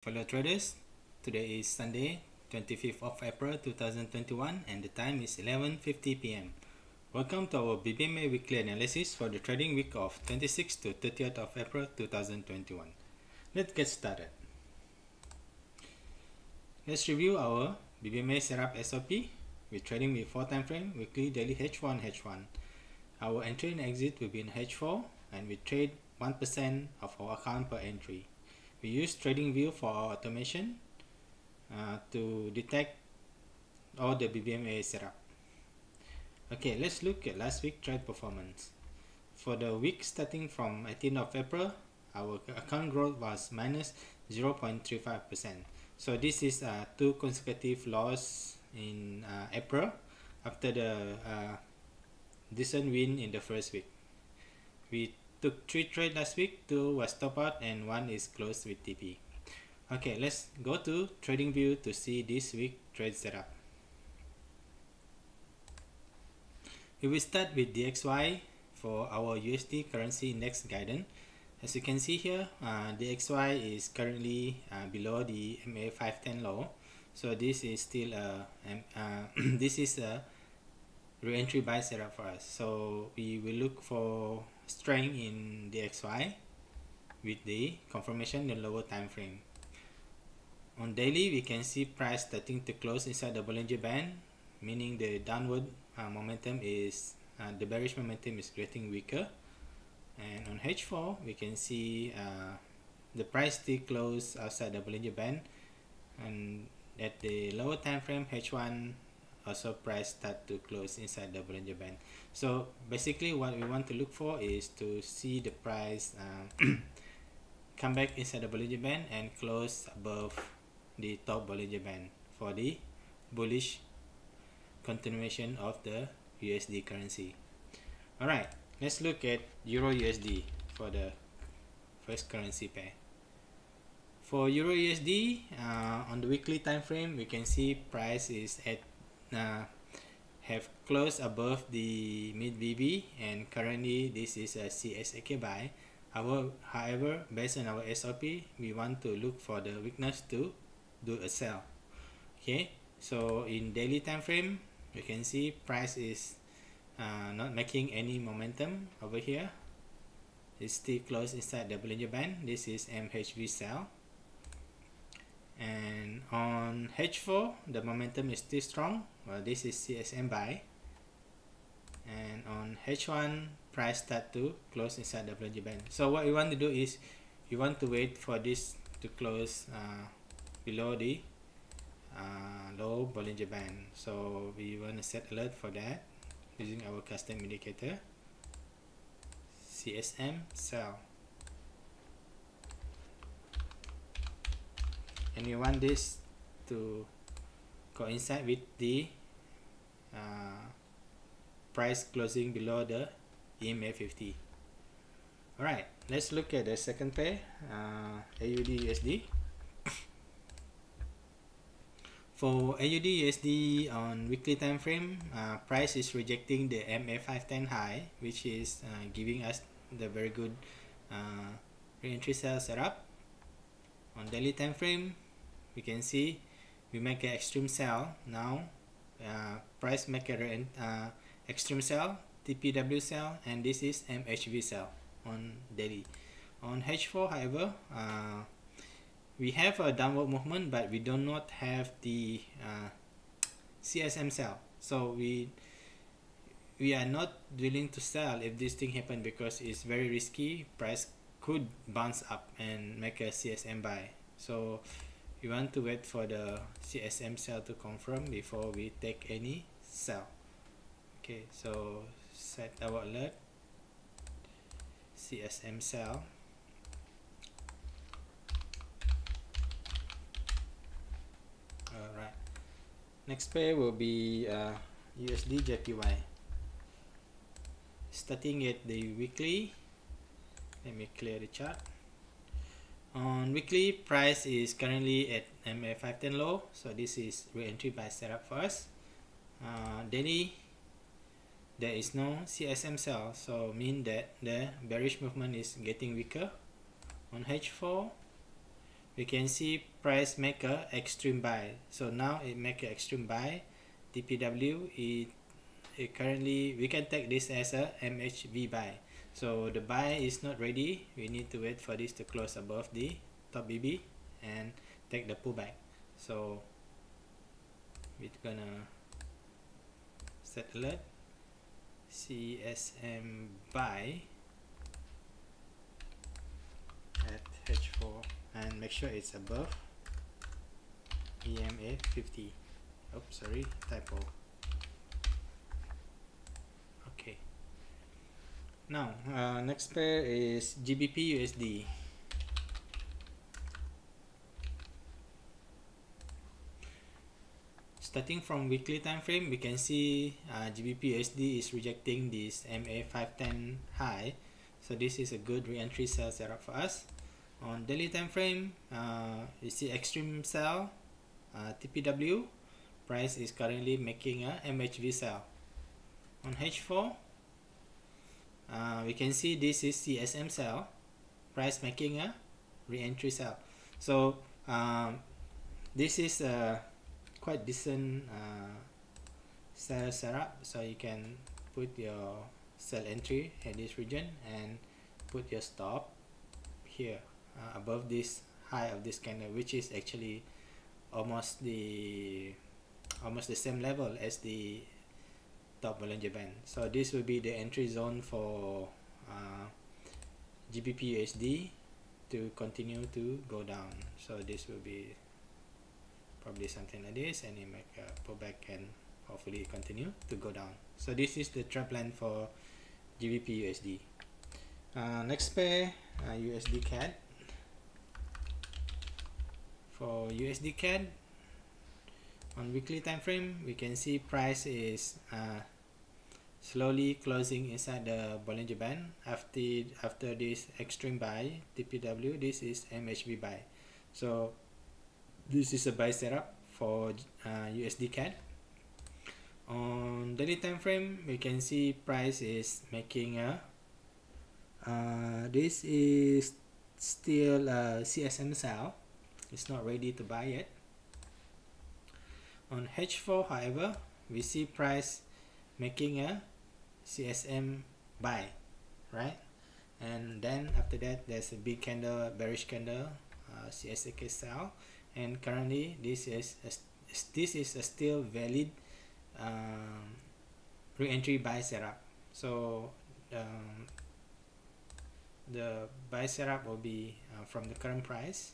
Fellow traders, today is Sunday, 25th of April 2021 and the time is 11.50 pm. Welcome to our BBMA weekly analysis for the trading week of 26th to 30th of April 2021. Let's get started. Let's review our BBMA setup SOP with trading with 4 time frame, weekly, daily H1, H1. Our entry and exit will be in H4 and we trade 1% of our account per entry. We use TradingView for our automation uh, to detect all the BBMA setup. Okay, let's look at last week trade performance. For the week starting from 18th of April, our account growth was minus 0.35%. So this is uh, two consecutive loss in uh, April after the uh, decent win in the first week. We took three trade last week. Two was top out and one is closed with TP okay let's go to TradingView to see this week trade setup. We will start with DXY for our USD currency index guidance as you can see here uh, DXY is currently uh, below the MA 510 low so this is still a uh, this is a re-entry buy setup for us. So we will look for strength in DXY with the confirmation in the lower time frame. On daily, we can see price starting to close inside the Bollinger Band, meaning the downward uh, momentum is, uh, the bearish momentum is getting weaker. And on H4, we can see uh, the price still close outside the Bollinger Band. And at the lower time frame, H1 also price start to close inside the Bollinger Band. So basically what we want to look for is to see the price uh, come back inside the Bollinger Band and close above the top Bollinger Band for the bullish continuation of the USD currency. Alright let's look at Euro USD for the first currency pair. For Euro USD uh, on the weekly time frame we can see price is at uh, have closed above the mid BB and currently this is a CSAK buy. Our however based on our SOP we want to look for the weakness to do a sell. Okay so in daily time frame you can see price is uh, not making any momentum over here. It's still closed inside the Bollinger Band. This is MHV sell. And on H4 the momentum is still strong well this is CSM buy. And on H1 price start to close inside the Bollinger Band. So what we want to do is you want to wait for this to close uh, below the uh, low Bollinger Band. So we want to set alert for that using our custom indicator. CSM sell. And you want this to coincide with the uh, price closing below the EMA 50 alright let's look at the second pair uh, AUD USD for AUD USD on weekly time frame uh, price is rejecting the MA 510 high which is uh, giving us the very good uh, re-entry sell setup. On daily time frame we can see we make an extreme sell now uh, price make a uh, extreme sell TPW sell and this is MHV sell on daily. On H4 however uh, we have a downward movement but we do not have the uh, CSM sell so we we are not willing to sell if this thing happen because it's very risky. Price could bounce up and make a CSM buy. So we want to wait for the CSM sell to confirm before we take any sell okay so set our alert. CSM sell. Alright. Next pair will be uh, USD JPY starting at the weekly. Let me clear the chart on weekly price is currently at MA 510 low so this is re-entry buy setup for us. Uh, daily there is no CSM sell so mean that the bearish movement is getting weaker. On H4 we can see price maker extreme buy. So now it make an extreme buy. TPW it, it currently we can take this as a MHV buy so the buy is not ready. We need to wait for this to close above the top BB and take the pullback. So we're gonna set alert. CSM buy at H4 and make sure it's above EMA 50 oops sorry typo okay now uh, next pair is GBP USD starting from weekly time frame we can see uh, GBP USD is rejecting this MA 510 high. So this is a good re-entry sell setup for us. On daily time frame uh, you see extreme sell uh, TPW price is currently making a MHV sell. On H4 uh, we can see this is CSM sell price making a re-entry sell so um, this is a quite decent uh, sell setup. So you can put your sell entry at this region and put your stop here uh, above this high of this candle which is actually almost the almost the same level as the top Bollinger Band so this will be the entry zone for uh, GBP USD to continue to go down. So this will be probably something like this and it make a pullback and hopefully continue to go down. So this is the trend plan for GBP USD uh, next pair uh, USD CAD for USD CAD on weekly time frame we can see price is uh, slowly closing inside the Bollinger Band. After after this extreme buy TPW this is MHV buy. So this is a buy setup for uh, USD CAD. On daily time frame we can see price is making a uh, this is still a CSM sell it's not ready to buy yet on H4 however we see price making a CSM buy right? And then after that there's a big candle bearish candle uh, CSK sell. And currently this is a, this is a still valid um, re-entry buy setup. So um, the buy setup will be uh, from the current price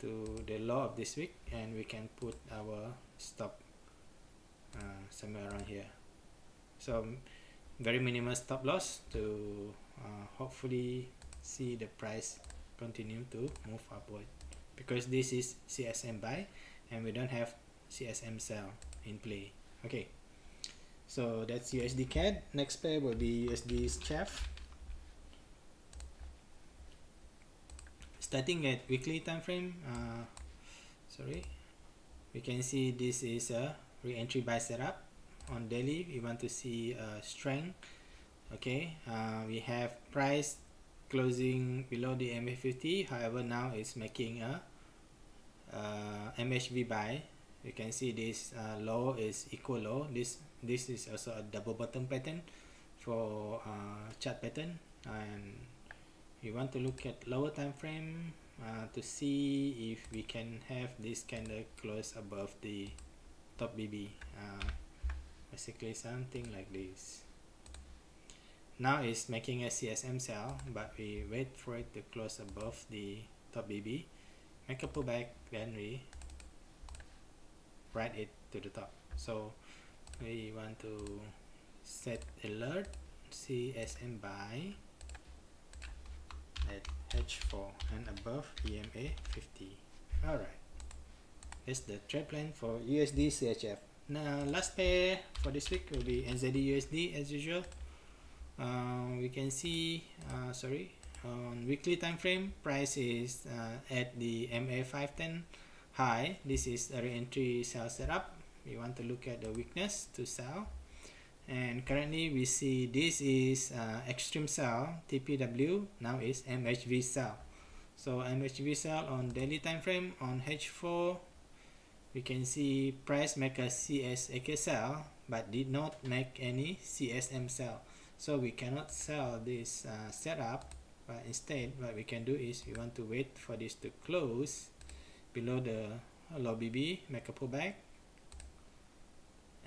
to the low of this week and we can put our stop uh, somewhere around here. So very minimal stop loss to uh, hopefully see the price continue to move upward. Because this is CSM buy and we don't have CSM sell in play. Okay. So that's USD CAD next pair will be USD CHF starting at weekly time frame uh, sorry. We can see this is a re-entry buy setup on daily. We want to see a strength. Okay uh, we have price closing below the MA50 however now it's making a uh, MHV buy. You can see this uh, low is equal low. This this is also a double bottom pattern for uh, chart pattern. And we want to look at lower time frame uh, to see if we can have this candle close above the top BB uh, basically something like this. Now it's making a CSM sell but we wait for it to close above the top BB make a pullback then we write it to the top. So we want to set alert CSM buy at H4 and above EMA 50 alright. That's the trade plan for USD CHF now last pair for this week will be NZD USD as usual. Uh, we can see uh, sorry on weekly time frame price is uh, at the MA 510 high. This is a re-entry sell setup. We want to look at the weakness to sell and currently we see this is uh, extreme sell TPW now is MHV sell so MHV sell on daily time frame on H4 we can see price make a CSAK sell but did not make any CSM sell so we cannot sell this uh, setup but instead what we can do is we want to wait for this to close below the low BB make a pullback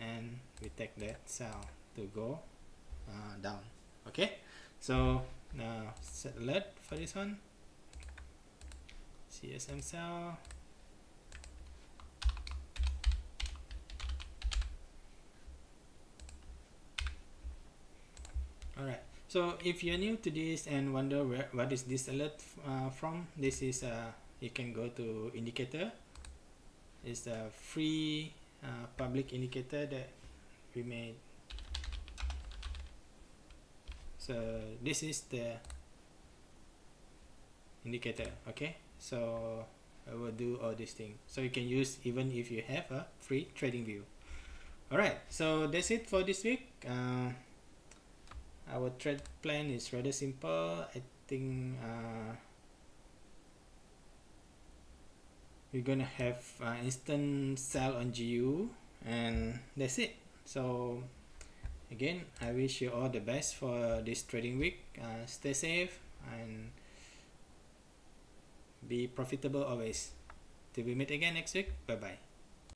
and we take that sell to go uh, down. Okay? So now set alert for this one. CSM sell alright. So if you're new to this and wonder where what is this alert uh, from this is uh, you can go to indicator. It's a free uh, public indicator that we made so this is the indicator okay? So I will do all these things. So you can use even if you have a free TradingView. Alright so that's it for this week. Uh, our trade plan is rather simple. I think uh, we're gonna have uh, instant sell on GU and that's it. So again I wish you all the best for this trading week. Uh, stay safe and be profitable always. Till we meet again next week bye bye